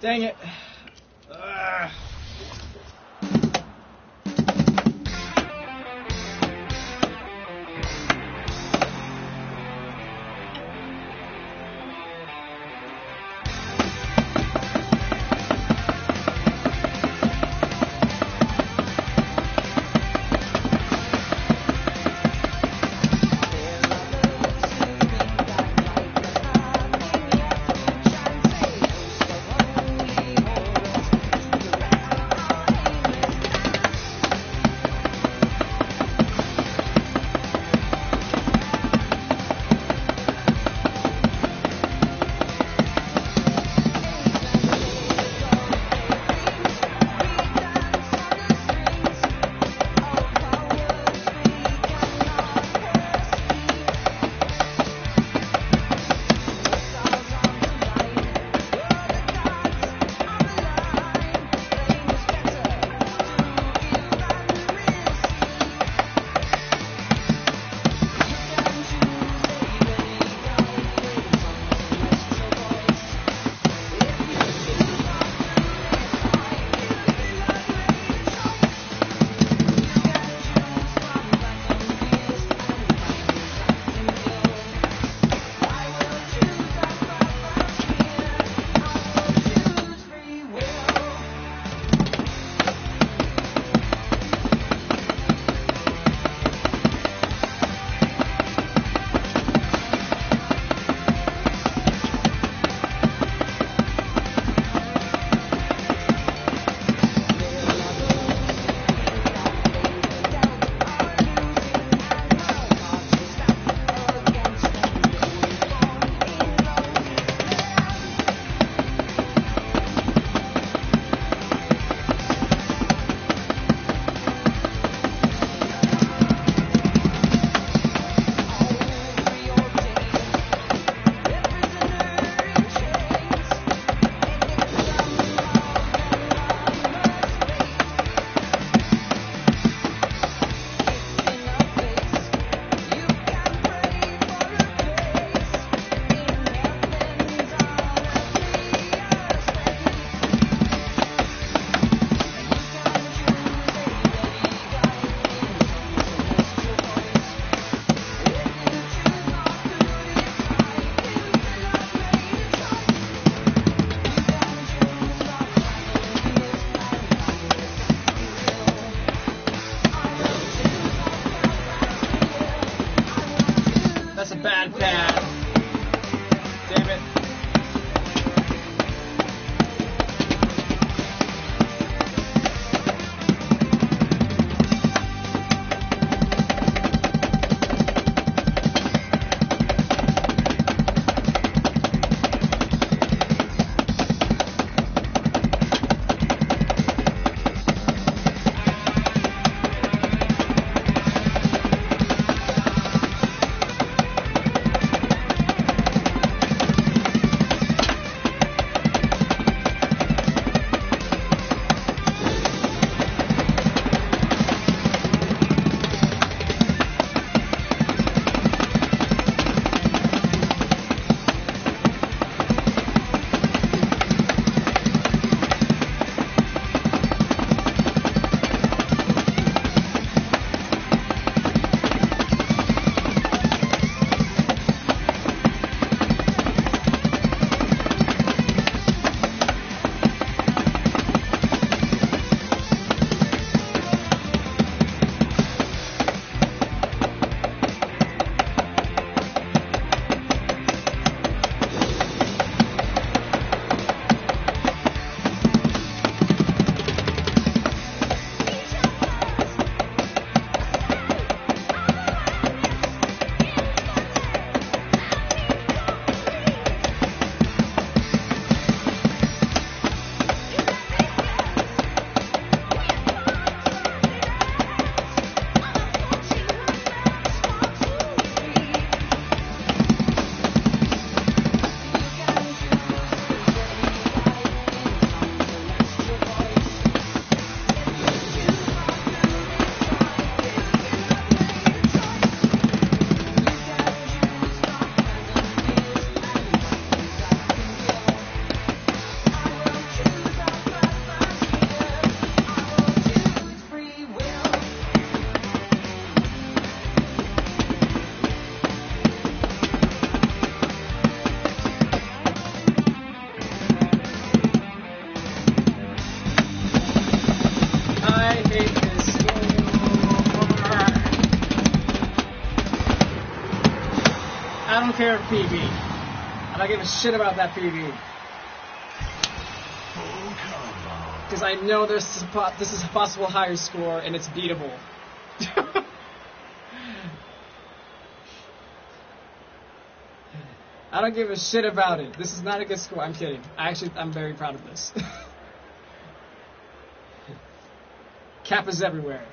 Dang it. Ugh. I care if PB. I don't give a shit about that PB. Because I know this is a possible higher score and it's beatable. I don't give a shit about it. This is not a good score. I'm kidding. I actually, I'm very proud of this. Kappas everywhere.